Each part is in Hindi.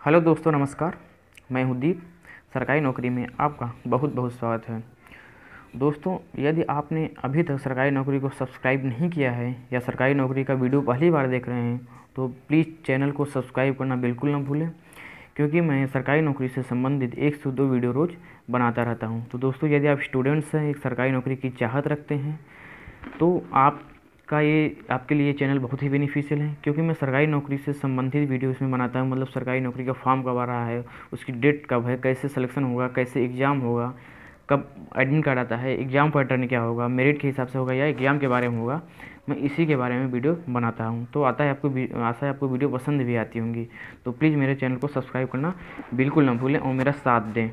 हेलो दोस्तों, नमस्कार। मैं हूँ दीप, सरकारी नौकरी में आपका बहुत बहुत स्वागत है। दोस्तों, यदि आपने अभी तक सरकारी नौकरी को सब्सक्राइब नहीं किया है या सरकारी नौकरी का वीडियो पहली बार देख रहे हैं तो प्लीज़ चैनल को सब्सक्राइब करना बिल्कुल ना भूलें, क्योंकि मैं सरकारी नौकरी से संबंधित एक से दो वीडियो रोज़ बनाता रहता हूँ। तो दोस्तों, यदि आप स्टूडेंट्स हैं, एक सरकारी नौकरी की चाहत रखते हैं तो आप का ये आपके लिए चैनल बहुत ही बेनिफिशियल है, क्योंकि मैं सरकारी नौकरी से संबंधित वीडियो इसमें बनाता हूँ। मतलब सरकारी नौकरी का फॉर्म कब आ रहा है, उसकी डेट कब है, कैसे सिलेक्शन होगा, कैसे एग्ज़ाम होगा, कब एडमिट कार्ड आता है एग्ज़ाम पैटर्न क्या होगा मेरिट के हिसाब से होगा या एग्ज़ाम के बारे में होगा, मैं इसी के बारे में वीडियो बनाता हूँ। तो आता है आपको आशा है आपको वीडियो पसंद भी आती होंगी तो प्लीज़ मेरे चैनल को सब्सक्राइब करना बिल्कुल ना भूलें और मेरा साथ दें।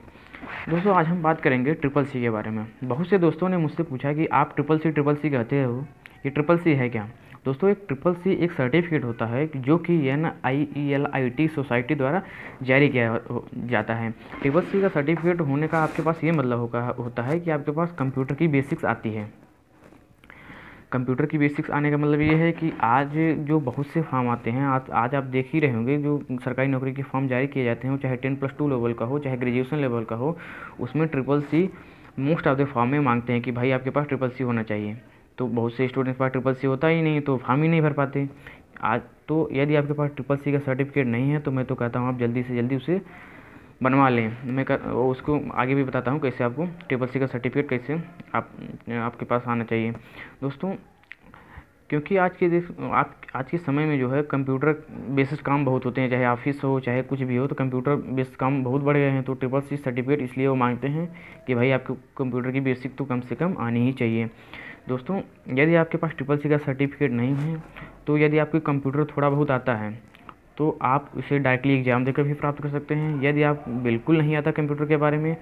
दोस्तों, आज हम बात करेंगे ट्रिपल सी के बारे में। बहुत से दोस्तों ने मुझसे पूछा कि आप ट्रिपल सी ट्रिपल सी कहते हो? ये ट्रिपल सी है क्या? दोस्तों, एक ट्रिपल सी एक सर्टिफिकेट होता है जो कि N I E L I T society द्वारा जारी किया जाता है। ट्रिपल सी का सर्टिफिकेट होने का आपके पास ये मतलब होगा, होता है कि आपके पास कंप्यूटर की बेसिक्स आती है। कंप्यूटर की बेसिक्स आने का मतलब ये है कि आज जो बहुत से फॉर्म आते हैं, आज आज आप देख ही रहे होंगे, जो सरकारी नौकरी के फॉर्म जारी किए जाते हैं, वो चाहे टेन प्लस टू लेवल का हो, चाहे ग्रेजुएशन लेवल का हो, उसमें triple C most of the form में मांगते हैं कि भाई आपके पास ट्रिपल सी होना चाहिए। तो बहुत से स्टूडेंट्स के पास ट्रिपल सी होता ही नहीं तो फॉर्म ही नहीं भर पाते। आज तो यदि आपके पास ट्रिपल सी का सर्टिफिकेट नहीं है तो मैं तो कहता हूँ आप जल्दी से जल्दी उसे बनवा लें। मैं कर, उसको आगे भी बताता हूँ कैसे आपको ट्रिपल सी का सर्टिफिकेट कैसे आप, आपके पास आना चाहिए। दोस्तों, क्योंकि आज के आज आज के समय में जो है कंप्यूटर बेसिस काम बहुत होते हैं, चाहे ऑफ़िस हो, चाहे कुछ भी हो तो कंप्यूटर बेसिस काम बहुत बढ़ गए हैं। तो ट्रिपल सी सर्टिफिकेट इसलिए वो मांगते हैं कि भाई आपको कंप्यूटर की बेसिक तो कम से कम आनी ही चाहिए। दोस्तों, यदि आपके पास ट्रिपल सी का सर्टिफिकेट नहीं है तो यदि आपको कंप्यूटर थोड़ा बहुत आता है तो आप उसे डायरेक्टली एग्ज़ाम देकर भी प्राप्त कर सकते हैं। यदि आप बिल्कुल नहीं आता कंप्यूटर के बारे में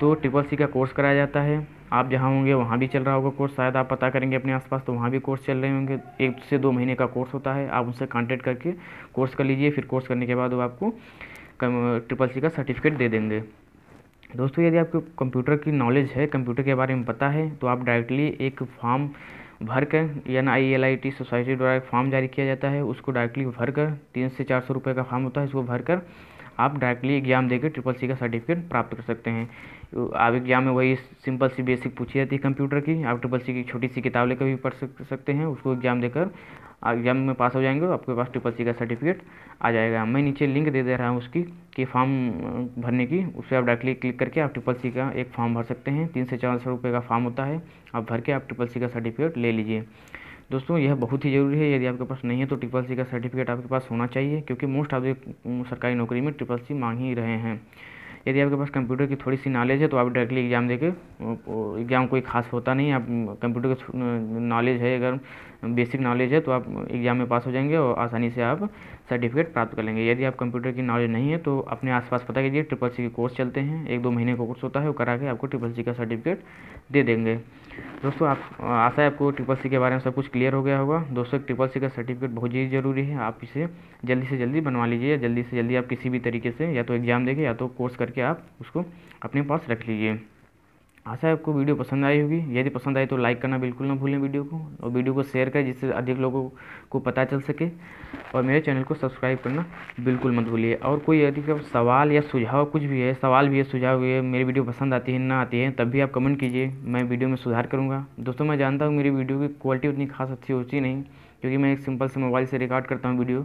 तो ट्रिपल सी का कोर्स कराया जाता है। आप जहाँ होंगे, वहाँ भी चल रहा होगा कोर्स शायद आप पता करेंगे अपने आसपास तो वहाँ भी कोर्स चल रहे होंगे। एक से दो महीने का कोर्स होता है। आप उनसे कॉन्टेक्ट करके कोर्स कर लीजिए, फिर कोर्स करने के बाद वो आपको ट्रिपल सी का सर्टिफिकेट दे देंगे। दोस्तों, यदि आपको कंप्यूटर की नॉलेज है, कंप्यूटर के बारे में पता है तो आप डायरेक्टली एक फॉर्म भर कर N I L I T society द्वारा एक फॉर्म जारी किया जाता है। उसको डायरेक्टली भर कर तीन से चार सौ रुपये का फॉर्म होता है इसको भर कर आप डायरेक्टली एग्ज़ाम देकर ट्रिपल सी का सर्टिफिकेट प्राप्त कर सकते हैं। आप एग्ज़ाम में वही सिंपल सी बेसिक पूछी जाती है कंप्यूटर की। आप ट्रिपल सी की छोटी सी किताब लेकर भी पढ़ सकते हैं। उसको एग्ज़ाम देकर एग्ज़ाम में पास हो जाएँगे तो आपके पास ट्रिपल सी का सर्टिफिकेट आ जाएगा। मैं नीचे लिंक दे दे रहा हूँ उसकी, कि फॉर्म भरने की। उससे आप डायरेक्टली क्लिक करके आप ट्रिपल सी का एक फॉर्म भर सकते हैं। तीन से चार सौ रुपये का फॉर्म होता है। आप भर के आप ट्रिपल सी का सर्टिफिकेट ले लीजिए। दोस्तों, यह बहुत ही ज़रूरी है। यदि आपके पास नहीं है तो ट्रिपल सी का सर्टिफिकेट आपके पास होना चाहिए, क्योंकि मोस्ट ऑफ़ सरकारी नौकरी में ट्रिपल सी मांग ही रहे हैं। यदि आपके पास कंप्यूटर की थोड़ी सी नॉलेज है तो आप डायरेक्टली एग्ज़ाम देके एग्ज़ाम कोई खास होता नहीं आप कंप्यूटर का नॉलेज है, अगर बेसिक नॉलेज है तो आप एग्ज़ाम में पास हो जाएँगे और आसानी से आप सर्टिफिकेट प्राप्त कर लेंगे। यदि आप कंप्यूटर की नॉलेज नहीं है तो अपने आसपास पता कीजिए ट्रिपल सी के कोर्स चलते हैं। एक दो महीने का कोर्स होता है, वो करा के आपको ट्रिपल सी का सर्टिफिकेट दे देंगे। दोस्तों, आप, आशा है आपको ट्रिपल सी के बारे में सब कुछ क्लियर हो गया होगा। दोस्तों ट्रिपल सी का सर्टिफिकेट बहुत ही ज़रूरी है। आप इसे जल्दी से जल्दी बनवा लीजिए। या जल्दी से जल्दी आप किसी भी तरीके से, या तो एग्ज़ाम देंगे या तो कोर्स करके आप उसको अपने पास रख लीजिए। आशा है आपको वीडियो पसंद आई होगी। यदि पसंद आई तो लाइक करना बिल्कुल ना भूलें वीडियो को और वीडियो को शेयर करें जिससे अधिक लोगों को पता चल सके। और मेरे चैनल को सब्सक्राइब करना बिल्कुल मत भूलिए। और कोई यदि सवाल या सुझाव कुछ भी है, सवाल भी है, सुझाव भी है, मेरी वीडियो पसंद आती है, ना आती है, तब भी आप कमेंट कीजिए। मैं वीडियो में सुधार करूँगा। दोस्तों, मैं जानता हूँ मेरी वीडियो की क्वालिटी उतनी खास अच्छी होती नहीं, क्योंकि मैं एक सिंपल से मोबाइल से रिकॉर्ड करता हूँ वीडियो।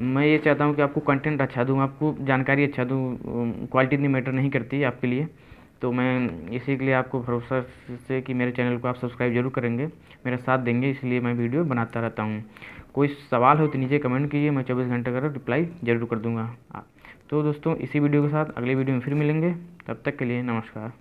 मैं ये चाहता हूँ कि आपको कंटेंट अच्छा दूँ, आपको जानकारी अच्छा दूँ, क्वालिटी इतनी मैटर नहीं करती आपके लिए। तो मैं इसी के लिए आपको भरोसा से कि मेरे चैनल को आप सब्सक्राइब ज़रूर करेंगे। मेरा साथ देंगे, इसलिए मैं वीडियो बनाता रहता हूँ। कोई सवाल हो तो नीचे कमेंट कीजिए, मैं चौबीस घंटे का रिप्लाई ज़रूर कर दूँगा। तो दोस्तों, इसी वीडियो के साथ अगले वीडियो में फिर मिलेंगे। तब तक के लिए नमस्कार।